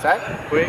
再回